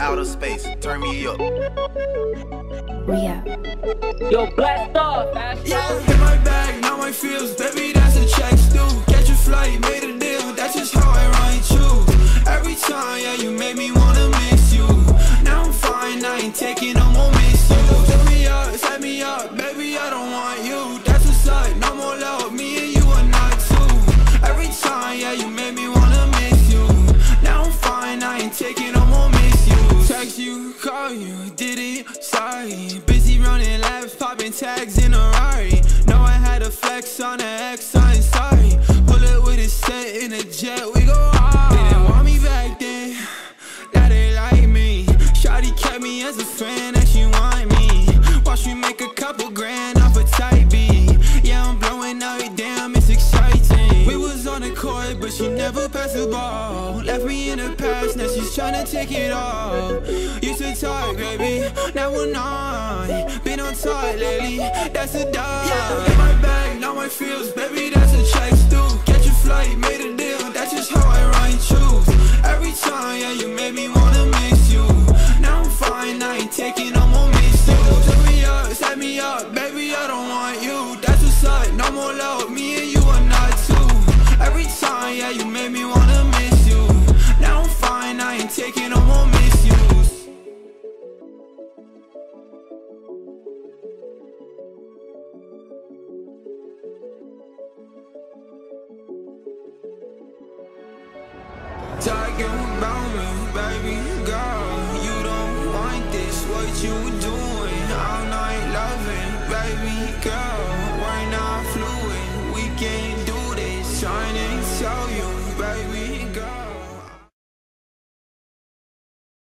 Outer space, turn me up. Ria. Yo, blast off, fast Yeah, in my bag, you, call you, did it, sorry. Busy running laps, popping tags in a Rari. Know I had a flex on the X, I ain't sorry. Pull it with a set in a jet, we go hard. They didn't want me back then, now they like me. Shawty kept me as a friend, and she want me. Watch me make a couple grand off a tight beat. Yeah, I'm blowing out, damn, it's exciting. We was on the court, but she never the ball. Left me in the past, now she's tryna take it all. Used to talk, baby, now we're not. Been on top lately, that's a dog. Yeah, in my bag, now my feels, baby, that's a check talking about me, baby girl. You don't want this, what you doing? All night loving, baby girl. We're not fluent, we can't do this. Trying to tell you, baby.